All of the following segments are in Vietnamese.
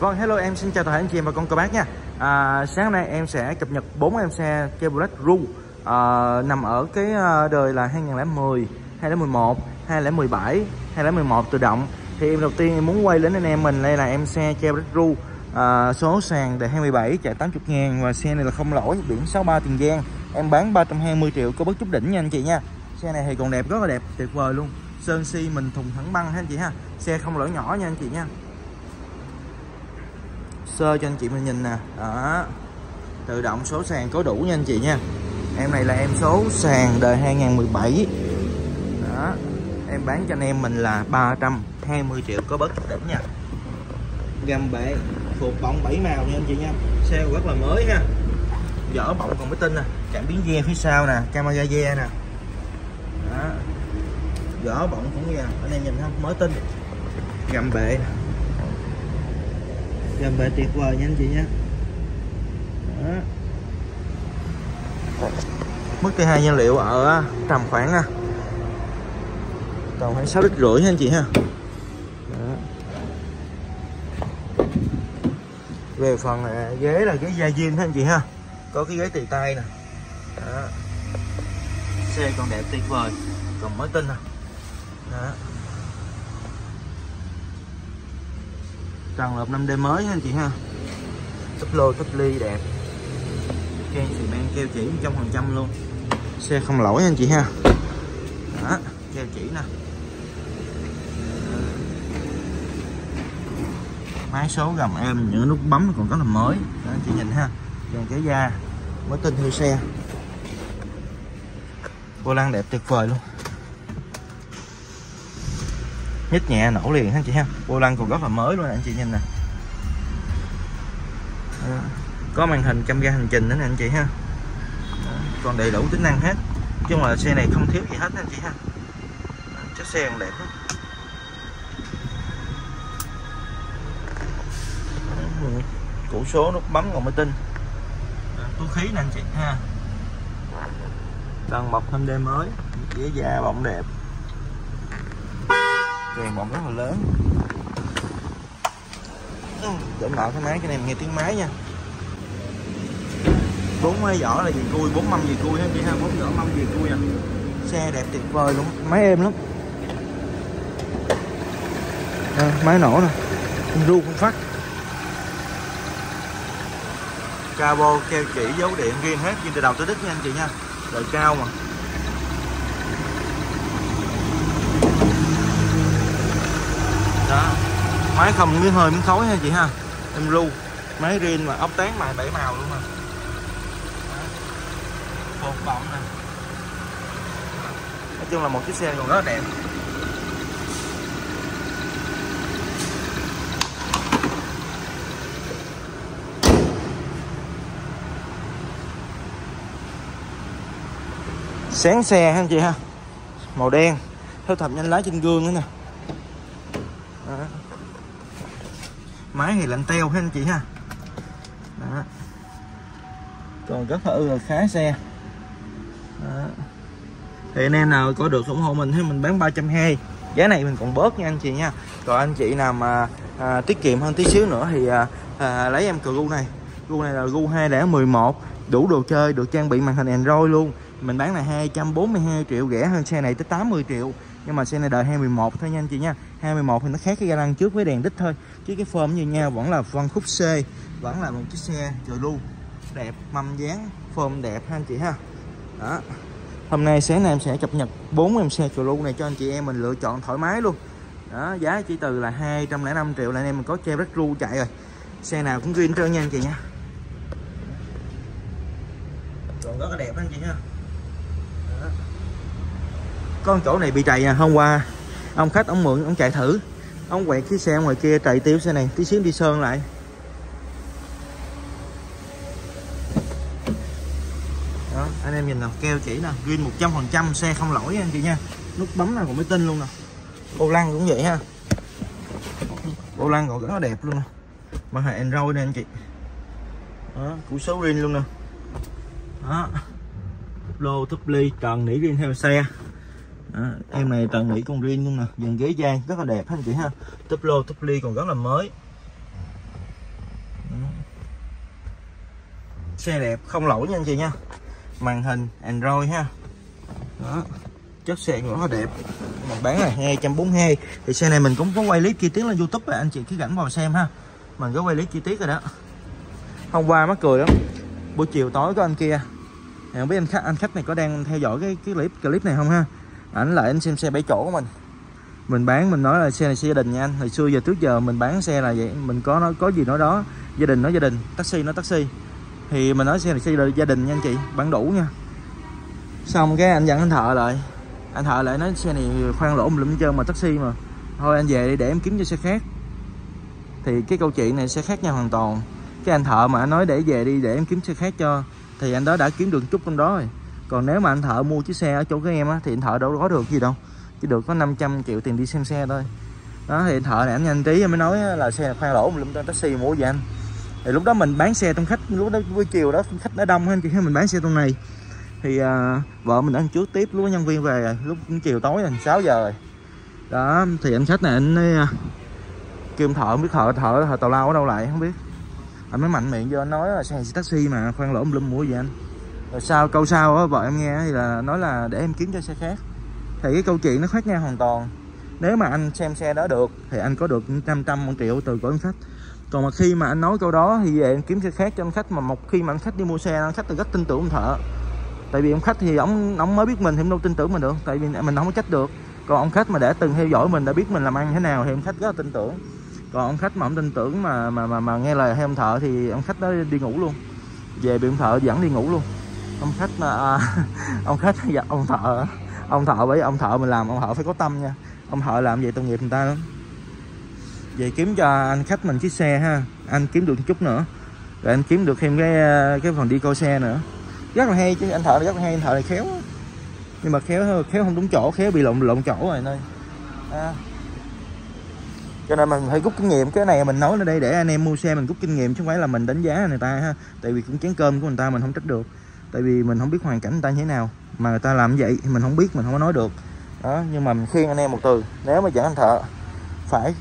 Vâng, hello em xin chào toàn thể anh chị em và con cô bác nha. À, Sáng nay em sẽ cập nhật 4 em xe Chevrolet Ru à, Nằm ở cái à, đời là 2010, 2011, 2017, 2011 tự động. Thì em đầu tiên em muốn quay đến anh em mình Đây là em xe Chevrolet Ru à, Số sàn đời 27 chạy 80 ngàn Và xe này là không lỗi, biển 63 Tiền Giang. Em bán 320 triệu có bất chút đỉnh nha anh chị nha. Xe này thì còn đẹp, rất là đẹp, tuyệt vời luôn. Sơn si mình thùng thẳng băng ha anh chị ha. Xe không lỗi nhỏ nha anh chị nha sơ cho anh chị mình nhìn nè. Đó. Tự động số sàn có đủ nha anh chị nha. Em này là em số sàn đời 2017 đó. Em bán cho anh em mình là 320 triệu có bất đỉnh nha. Gầm bệ phục bọng 7 màu nha anh chị nha. Xe rất là mới ha. Vỏ bọng còn mới tinh nè. Cảm biến ghe phía sau nè, camera ghe nè. Đó. Vỏ bọng cũng như anh em nhìn không? Mới tinh. Gầm bệ nè gầm bể tuyệt vời nha anh chị nhé, Đó. mức thứ hai nhiên liệu ở à, tầm khoảng à, tầm khoảng sáu lít rưỡi nha anh chị ha Đó. về phần à, ghế là ghế da zin ha anh chị ha có cái ghế tì tay nè Đó. xe còn đẹp tuyệt vời còn mới tinh nè Đó. Trần lợp 5D mới ha anh chị ha. Tấp lô tấp ly đẹp. Khen xì men keo chỉ trăm phần trăm luôn. Xe không lỗi anh chị ha. Đó keo chỉ nè. Máy số gầm em những nút bấm còn rất là mới. Đó, anh chị nhìn ha. Dàn cái da mới tinh theo xe. Vô lăng đẹp tuyệt vời luôn nhích nhẹ nổ liền anh chị ha? Vô lăng còn rất là mới luôn anh chị nhìn nè. Có màn hình camera hành trình nữa nè anh chị ha. Còn đầy đủ tính năng hết. Chứ mà xe này không thiếu gì hết anh chị ha. Chiếc xe còn đẹp lắm. Củ số nút bấm còn mới tin túi khí nè anh chị ha. Cần bọc thêm đêm mới. Ghế da bọng đẹp vàng bọng rất là lớn. Chỉnh lại cái máy cho này em nghe tiếng máy nha. Bốn máy vỏ là gì cui bốn mâm gì cui hết chị? Ha bốn vỏ mâm gì cui à? Xe đẹp tuyệt vời luôn máy êm lắm. À, máy nổ nè ru không phát. Cabo keo chỉ dấu điện riêng hết nhưng từ đầu tới đích nha anh chị nha. Đời cao mà. Đó. Máy không miếng hơi miếng khói ha chị ha? Em ru. Máy riêng mà ốc tán mài bảy màu luôn mà. Phột bọng nè. Nói chung là một chiếc xe còn rất là đẹp. Sáng xe ha anh chị ha? Màu đen. Theo thập nhanh lái trên gương nữa nè. Máy thì lạnh teo ha anh chị ha. Đó. còn rất là khá xe. Đó. thì anh em nào có được ủng hộ mình thì mình bán 320 giá này mình còn bớt nha anh chị nha. Còn anh chị nào mà à, tiết kiệm hơn tí xíu nữa thì à, à, lấy em cờ gu này. Gu này là gu 2011 đủ đồ chơi được trang bị màn hình Android luôn. Mình bán là 242 triệu rẻ hơn xe này tới 80 triệu nhưng mà xe này đời 2011 thôi nha anh chị nha. 21 thì nó khác cái ga lăng trước với đèn đích thôi. Chứ cái form như nhau vẫn là phân khúc C, vẫn là một chiếc xe trời lưu. Đẹp, mâm dáng, form đẹp ha anh chị ha. Đó. Hôm nay sáng nay em sẽ cập nhật 4 em xe trời lưu này cho anh chị em mình lựa chọn thoải mái luôn. Đó, giá chỉ từ là 205 triệu là anh em mình có che rất ru chạy rồi. Xe nào cũng green trơn nha anh chị nha. Còn rất là đẹp anh chị nha con chỗ này bị trầy à hôm qua. Ông khách, ông mượn, ông chạy thử. Ông quẹt cái xe ngoài kia, trầy tiêu xe này, tí xíu đi sơn lại. Đó, anh em nhìn nào, keo chỉ nè, green 100 phần trăm, xe không lỗi anh chị nha. Nút bấm nào còn mới tin luôn nè. Ô lăng cũng vậy ha. Ô lăng còn rất là đẹp luôn nè. Mà hệ android nè, anh chị. Đó, củ số green luôn nè. Đó. Lô túp ly trần nỉ green theo xe đó, em này tầng mỹ con riêng luôn nè dàn ghế giang rất là đẹp anh chị ha. Túp lô túp ly còn rất là mới. Đó. xe đẹp không lỗi nha anh chị nha. Màn hình android ha. Đó chất xe rất là đẹp. Mình bán là 242 thì xe này mình cũng có quay clip chi tiết lên youtube rồi anh chị cứ gảnh vào xem ha. Mình có quay clip chi tiết rồi đó. Hôm qua mắc cười lắm. Buổi chiều tối có anh kia. Không biết anh khách anh khách này có đang theo dõi cái cái clip clip này không ha? Ảnh lại anh xem xe bảy chỗ của mình. Mình bán, mình nói là xe này xe gia đình nha anh. Hồi xưa giờ trước giờ mình bán xe là vậy. Mình có nói, có gì nói đó. Gia đình nói gia đình, taxi nói taxi. Thì mình nói xe này xe gia đình nha anh chị, bán đủ nha. Xong cái anh dặn anh thợ lại. Anh thợ lại nói xe này khoan lỗ lụm trơn mà taxi mà. Thôi anh về đi, để em kiếm cho xe khác. Thì cái câu chuyện này sẽ khác nhau hoàn toàn. Cái anh thợ mà anh nói để về đi, để em kiếm xe khác cho, thì anh đó đã kiếm được chút trong đó rồi còn nếu mà anh thợ mua chiếc xe ở chỗ các em á thì anh thợ đâu có được gì đâu. Chỉ được có 500 triệu tiền đi xem xe thôi. Đó thì anh thợ này anh nhanh tí mới nói là xe khoan lỗ lụm trơn taxi mua gì anh. Thì lúc đó mình bán xe trong khách lúc đó buổi chiều đó khách đã đông anh chị mình bán xe trong này. Thì à, vợ mình ăn trước tiếp lúc nhân viên về lúc chiều tối là 6 giờ rồi. Đó thì anh khách này anh ấy, à, kêu thợ không biết thợ thợ thợ tàu lao ở đâu lại không biết. Anh mới mạnh miệng vô anh nói là xe taxi mà khoan lỗ lum mua gì anh rồi sau câu sau á vợ em nghe thì là nói là để em kiếm cho xe khác. Thì cái câu chuyện nó khác nhau hoàn toàn. Nếu mà anh xem xe đó được thì anh có được 500 một triệu từ của anh khách. Còn mà khi mà anh nói câu đó thì về em kiếm xe khác cho anh khách mà một khi mà anh khách đi mua xe anh khách thì rất tin tưởng ông thợ. Tại vì ông khách thì ông ông mới biết mình thì ông đâu tin tưởng mình được tại vì mình không có trách được. Còn ông khách mà đã từng theo dõi mình đã biết mình làm ăn thế nào thì ông khách rất là tin tưởng. Còn ông khách mà ông tin tưởng mà mà mà, mà nghe lời hay ông thợ thì ông khách đó đi ngủ luôn. Về bị ông thợ dẫn đi ngủ luôn ông khách mà à, ông khách dạ, ông thợ. Ông thợ bởi ông thợ mình làm ông thợ phải có tâm nha. Ông thợ làm vậy tội nghiệp người ta lắm. Về kiếm cho anh khách mình chiếc xe ha. Anh kiếm được chút nữa. Rồi anh kiếm được thêm cái cái phần đi coi xe nữa. Rất là hay chứ anh thợ rất là hay anh thợ này khéo nhưng mà khéo khéo không đúng chỗ khéo bị lộn lộn chỗ rồi nơi à. cho nên mình phải rút kinh nghiệm. Cái này mình nói ở đây để anh em mua xe mình rút kinh nghiệm chứ không phải là mình đánh giá người ta ha. Tại vì cũng chén cơm của người ta mình không trách được tại vì mình không biết hoàn cảnh người ta như thế nào. Mà người ta làm vậy thì mình không biết, mình không có nói được. Đó, nhưng mà mình khuyên anh em một từ, nếu mà dẫn anh thợ, phải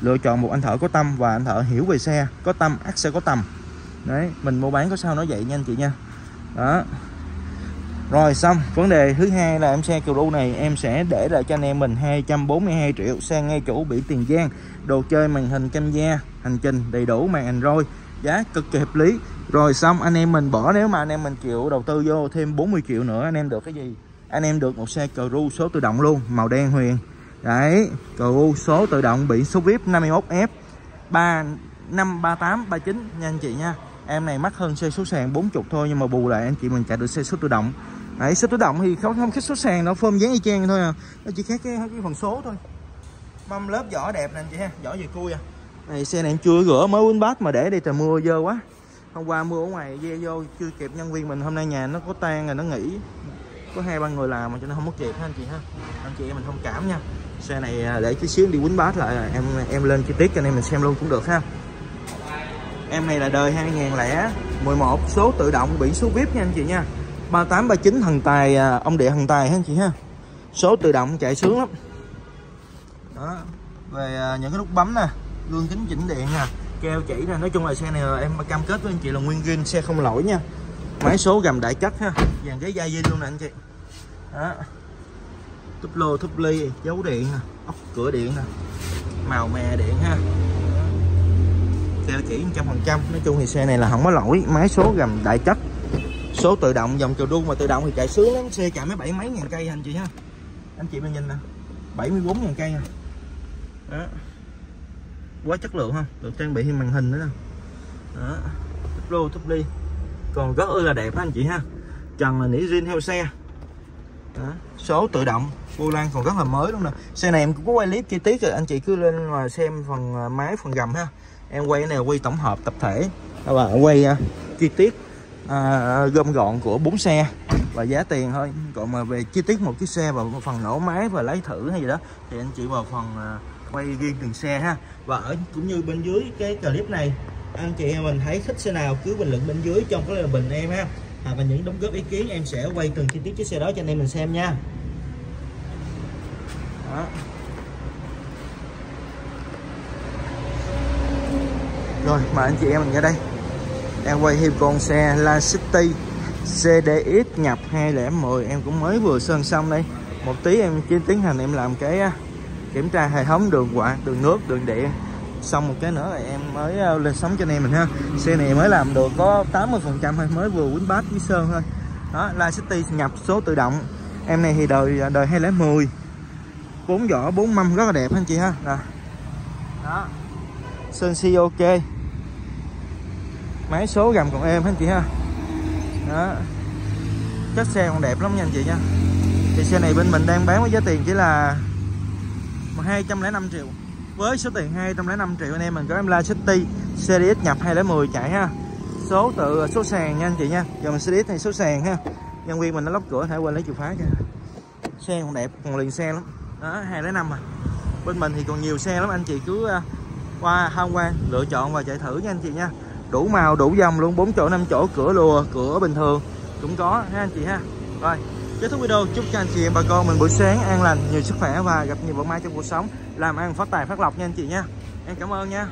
lựa chọn một anh thợ có tâm và anh thợ hiểu về xe, có tâm ắt sẽ có tầm. Đấy, mình mua bán có sao nói vậy nha anh chị nha. Đó. Rồi, xong. Vấn đề thứ hai là em xe kiều lưu này, em sẽ để lại cho anh em mình 242 triệu xe ngay chủ bị Tiền Giang. Đồ chơi màn hình cam da hành trình đầy đủ, màn Android giá cực kỳ hợp lý rồi xong anh em mình bỏ nếu mà anh em mình chịu đầu tư vô thêm 40 triệu nữa anh em được cái gì? Anh em được một xe cờ ru số tự động luôn màu đen huyền. Đấy cờ ru số tự động biển số vip 51F 353839 nha anh chị nha em này mắc hơn xe số sàn 40 thôi nhưng mà bù lại anh chị mình chạy được xe số tự động. Đấy số tự động thì không không khác số sàn nó phơm dán y chang thôi à. Nó chỉ khác cái, cái phần số thôi. Mâm lớp vỏ đẹp nè anh chị ha vỏ về cui à. Này xe này em chưa rửa mới quýnh bát mà để đây trời mưa dơ quá hôm qua mưa ở ngoài ve vô, chưa kịp, nhân viên mình hôm nay nhà nó có tan rồi, nó nghỉ. Có hai ba người làm mà cho nên không mất kịp ha, anh chị ha. Anh chị em mình thông cảm nha. Xe này à, để chút xíu đi quýnh bát lại, em em lên chi tiết cho anh em mình xem luôn cũng được ha. Em này là đời 2011 số tự động, biển số vip nha anh chị nha. 3839 thần tài à, ông địa thần tài ha anh chị ha. Số tự động chạy sướng lắm. Đó, về à, những cái nút bấm nè gương kính chỉnh điện nha keo chỉ nè. Nói chung là xe này là em cam kết với anh chị là nguyên zin, xe không lỗi nha. Máy số gầm đại chất ha. Dàn ghế da zin luôn nè anh chị. Đó. Túp lô túp ly dấu điện nè, ốc cửa điện nè, màu mè điện ha. Keo chỉ trăm phần trăm. Nói chung thì xe này là không có lỗi. Máy số gầm đại chất. Số tự động, dòng trò đun mà tự động thì chạy sướng lắm. Xe chạy mấy bảy mấy ngàn cây anh chị ha. Anh chị mình nhìn nè 74 ngàn cây nè. Đó quá chất lượng không được trang bị thêm màn hình nữa nè. Đó túp lô túp ly. Còn rất là đẹp anh chị ha. Trần là nỉ zin theo xe. Đó. số tự động vô lăng còn rất là mới luôn nè. Xe này em cũng có quay clip chi tiết rồi anh chị cứ lên mà xem phần à, máy phần gầm ha. Em quay này quay tổng hợp tập thể. Và quay uh, chi tiết uh, gom gọn của bốn xe và giá tiền thôi. Còn mà về chi tiết một chiếc xe và phần nổ máy và lấy thử hay gì đó thì anh chị vào phần uh, quay riêng từng xe ha. Và ở cũng như bên dưới cái clip này, anh chị em mình thấy thích xe nào cứ bình luận bên dưới trong cái lời bình em ha. Hoặc là những đóng góp ý kiến em sẽ quay từng chi tiết chiếc xe đó cho anh em mình xem nha. Đó. rồi mà anh chị em mình ra đây. Em quay thêm con xe La City CDX nhập 2010 em cũng mới vừa sơn xong đây. Một tí em chỉ tiến hành em làm cái à, kiểm tra hệ thống đường quạt đường nước đường điện. Xong một cái nữa là em mới ờ, lên sóng cho anh em mình ha. Xe này mới làm được có 80 phần trăm thôi mới vừa quýnh bát với sơn thôi. Đó La City nhập số tự động. Em này thì đời ờ, đời 2010 bốn vỏ bốn mâm rất là đẹp anh chị ha? Đó, đó. sơn si ok. Máy số gầm còn êm anh chị ha? Đó. Chất xe còn đẹp lắm nha anh chị nha. Thì xe này bên mình đang bán với giá tiền chỉ là 205 triệu. Với số tiền 205 triệu anh em, mình có em La City Series nhập 2010 chạy ha. Số tự số sàn nha anh chị nha. Dòng Series này số sàn ha. Nhân viên mình nó lóc cửa thể quên lấy chìa khóa kìa. Xe còn đẹp, còn liền xe lắm. Đó 205 à. Bên mình thì còn nhiều xe lắm anh chị, cứ à, qua tham quan, lựa chọn và chạy thử nha anh chị nha. Đủ màu, đủ dòng luôn 4 chỗ 5 chỗ, cửa lùa, cửa bình thường. Cũng có ha anh chị ha. Rồi kết thúc video, chúc cho anh chị em bà con mình buổi sáng an lành, nhiều sức khỏe và gặp nhiều vận may trong cuộc sống. Làm ăn phát tài phát lộc nha anh chị nha. Em cảm ơn nha.